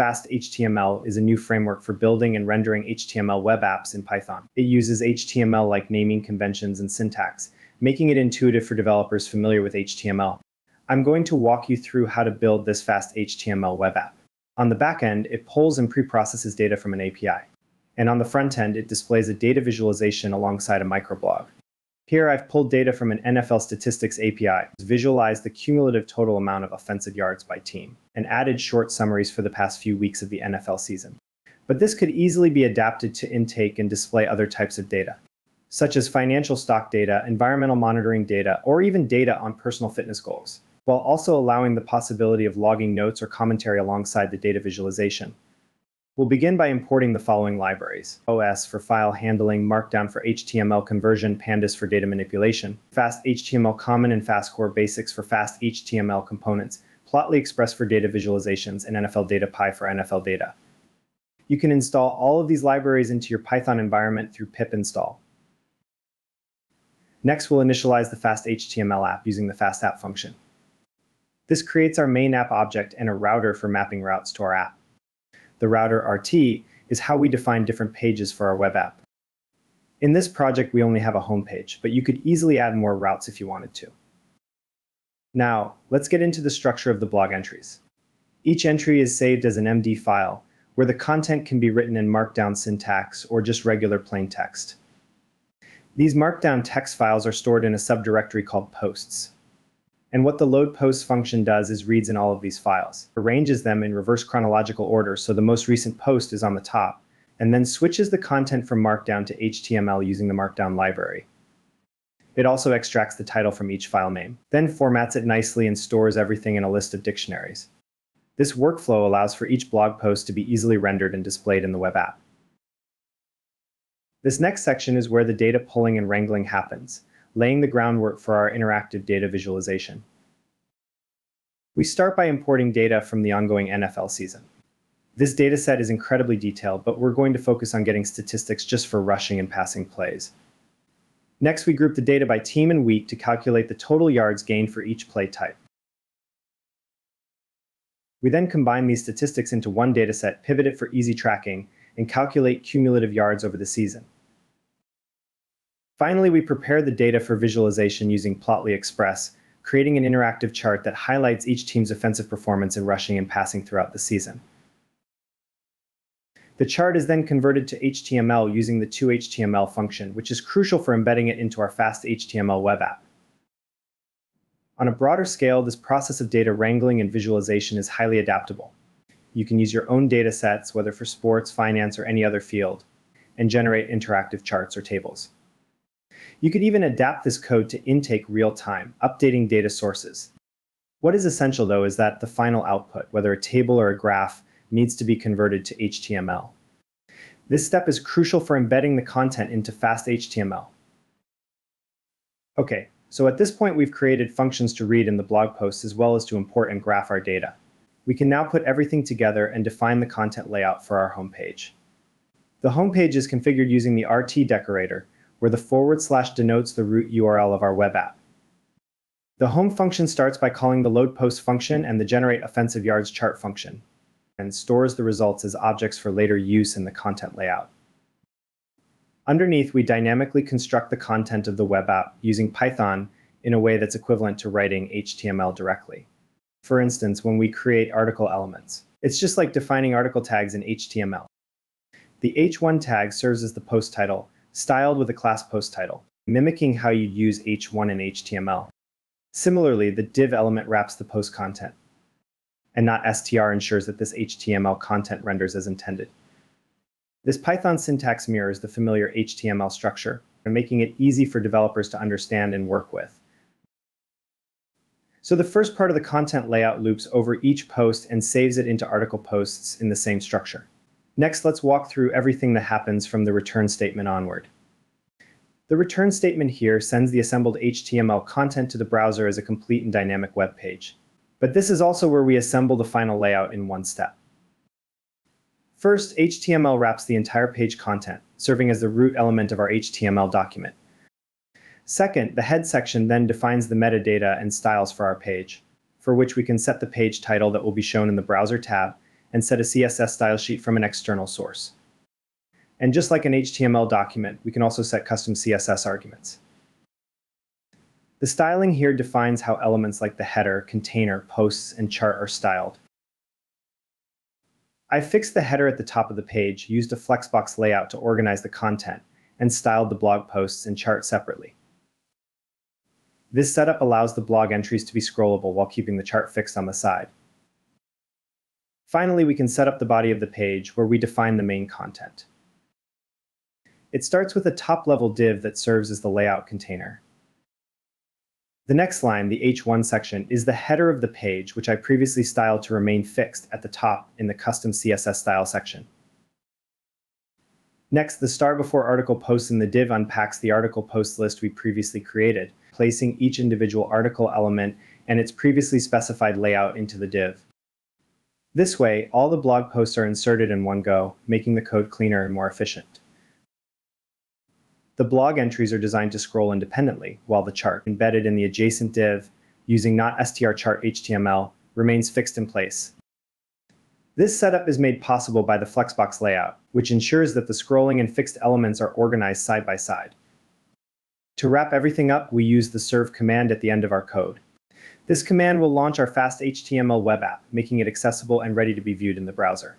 Fast HTML is a new framework for building and rendering HTML web apps in Python. It uses HTML-like naming conventions and syntax, making it intuitive for developers familiar with HTML. I'm going to walk you through how to build this Fast HTML web app. On the back end, it pulls and preprocesses data from an API. And on the front end, it displays a data visualization alongside a microblog. Here I've pulled data from an NFL statistics API, visualized the cumulative total amount of offensive yards by team, and added short summaries for the past few weeks of the NFL season. But this could easily be adapted to intake and display other types of data, such as financial stock data, environmental monitoring data, or even data on personal fitness goals, while also allowing the possibility of logging notes or commentary alongside the data visualization. We'll begin by importing the following libraries. OS for file handling, Markdown for HTML conversion, Pandas for data manipulation, Fast HTML Common and Fast Core Basics for fast HTML components, Plotly Express for data visualizations, and NFL Data Py for NFL data. You can install all of these libraries into your Python environment through pip install. Next, we'll initialize the Fast HTML app using the Fast App function. This creates our main app object and a router for mapping routes to our app. The router RT is how we define different pages for our web app. In this project, we only have a home page, but you could easily add more routes if you wanted to. Now, let's get into the structure of the blog entries. Each entry is saved as an MD file, where the content can be written in Markdown syntax or just regular plain text. These Markdown text files are stored in a subdirectory called posts. And what the load post function does is reads in all of these files, arranges them in reverse chronological order so the most recent post is on the top, and then switches the content from Markdown to HTML using the Markdown library. It also extracts the title from each file name, then formats it nicely and stores everything in a list of dictionaries. This workflow allows for each blog post to be easily rendered and displayed in the web app. This next section is where the data pulling and wrangling happens, laying the groundwork for our interactive data visualization. We start by importing data from the ongoing NFL season. This dataset is incredibly detailed, but we're going to focus on getting statistics just for rushing and passing plays. Next, we group the data by team and week to calculate the total yards gained for each play type. We then combine these statistics into one dataset, pivot it for easy tracking, and calculate cumulative yards over the season. Finally, we prepare the data for visualization using Plotly Express, creating an interactive chart that highlights each team's offensive performance in rushing and passing throughout the season. The chart is then converted to HTML using the toHTML function, which is crucial for embedding it into our fast HTML web app. On a broader scale, this process of data wrangling and visualization is highly adaptable. You can use your own data sets, whether for sports, finance, or any other field, and generate interactive charts or tables. You could even adapt this code to intake real time, updating data sources. What is essential though is that the final output, whether a table or a graph, needs to be converted to HTML. This step is crucial for embedding the content into fast HTML. Okay, so at this point we've created functions to read in the blog post as well as to import and graph our data. We can now put everything together and define the content layout for our homepage. The homepage is configured using the RT decorator, where the forward slash denotes the root URL of our web app. The home function starts by calling the load post function and the generate offensive yards chart function, and stores the results as objects for later use in the content layout. Underneath, we dynamically construct the content of the web app using Python in a way that's equivalent to writing HTML directly. For instance, when we create article elements, it's just like defining article tags in HTML. The h1 tag serves as the post title, styled with a class post title, mimicking how you'd use h1 in HTML. Similarly, the div element wraps the post content, and not str ensures that this HTML content renders as intended. This Python syntax mirrors the familiar HTML structure, making it easy for developers to understand and work with. So the first part of the content layout loops over each post and saves it into article posts in the same structure. Next, let's walk through everything that happens from the return statement onward. The return statement here sends the assembled HTML content to the browser as a complete and dynamic web page. But this is also where we assemble the final layout in one step. First, HTML wraps the entire page content, serving as the root element of our HTML document. Second, the head section then defines the metadata and styles for our page, for which we can set the page title that will be shown in the Browser tab and set a CSS style sheet from an external source. And just like an HTML document, we can also set custom CSS arguments. The styling here defines how elements like the header, container, posts, and chart are styled. I fixed the header at the top of the page, used a Flexbox layout to organize the content, and styled the blog posts and chart separately. This setup allows the blog entries to be scrollable while keeping the chart fixed on the side. Finally, we can set up the body of the page where we define the main content. It starts with a top-level div that serves as the layout container. The next line, the H1 section, is the header of the page, which I previously styled to remain fixed at the top in the custom CSS style section. Next, the star before article post in the div unpacks the article post list we previously created, placing each individual article element and its previously specified layout into the div. This way, all the blog posts are inserted in one go, making the code cleaner and more efficient. The blog entries are designed to scroll independently, while the chart, embedded in the adjacent div using not strchart HTML, remains fixed in place. This setup is made possible by the Flexbox layout, which ensures that the scrolling and fixed elements are organized side by side. To wrap everything up, we use the serve command at the end of our code. This command will launch our fast HTML web app, making it accessible and ready to be viewed in the browser.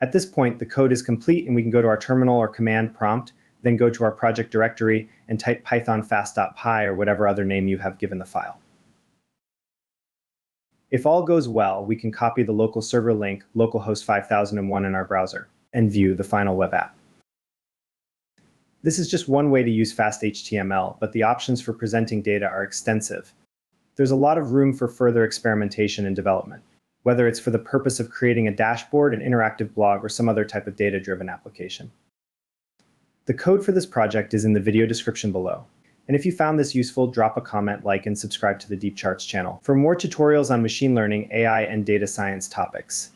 At this point, the code is complete and we can go to our terminal or command prompt, then go to our project directory and type python fast.py or whatever other name you have given the file. If all goes well, we can copy the local server link localhost 5001 in our browser and view the final web app. This is just one way to use fast HTML, but the options for presenting data are extensive. There's a lot of room for further experimentation and development whether it's for the purpose of creating a dashboard, an interactive blog, or some other type of data-driven application. The code for this project is in the video description below. And if you found this useful, drop a comment, like, and subscribe to the Deep Charts channel for more tutorials on machine learning, AI, and data science topics.